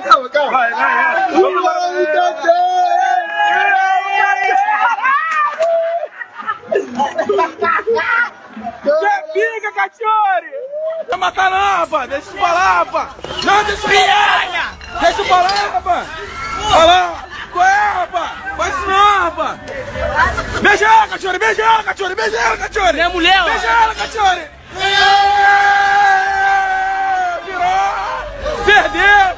calma, calma, calma. Vai, vai, vai. Vamos lá, Que fica, cachorro! Vai matar não, rapaz! Deixa isso pra lá, rapaz! Não, deixa lá! Deixa pra lá, rapaz! Lá! Qual é, rapaz? Faz isso não, rapaz! Beija ela, cachorro! Beija ela, cachorro! Beija ela, cachorro! Minha mulher, ó. Beija ela, cachorro! Virou! Perdeu!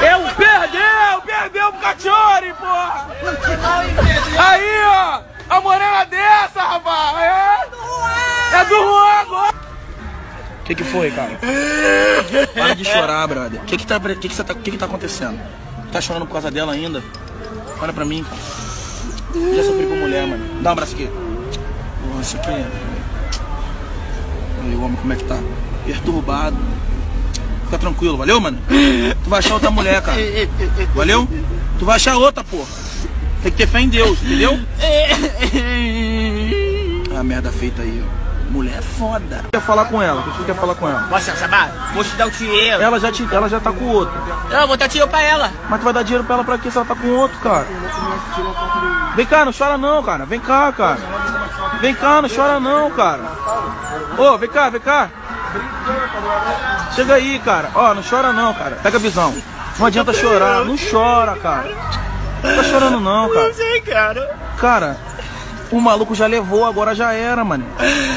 Eu perdeu! Perdeu pro cachorro, porra! Aí, ó! A morena dessa, rapaz! É, é do Juan agora! O que que foi, cara? Para de chorar, brother. O que que tá, que que tá, que que tá acontecendo? Tá chorando por causa dela ainda? Olha pra mim, cara. Já sofri com mulher, mano. Dá um abraço aqui. Porra, isso aqui é... Aí, o homem como é que tá? Perturbado. Fica tranquilo, valeu, mano? Tu vai achar outra mulher, cara. Valeu? Tu vai achar outra, porra. Tem que ter fé em Deus, entendeu? Ah, merda feita aí, ó. Mulher foda. Quer falar com ela? O que tu quer falar com ela? Nossa, Sabá, vou te dar o dinheiro. Ela já, te, ela já tá com outro. Eu vou dar dinheiro pra ela. Mas tu vai dar dinheiro pra ela pra quê se ela tá com outro, cara? Vem cá, não chora não, cara. Vem cá, cara. Vem cá, não chora não, cara. Ô, vem cá, vem cá. Chega aí, cara. Ó, não chora não, cara. Pega a visão. Não adianta chorar. Não chora, cara. Não tá chorando não, cara. Não sei, cara. Cara, o maluco já levou, agora já era, mano.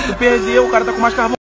Tu perdeu, o cara tá com mais carvão.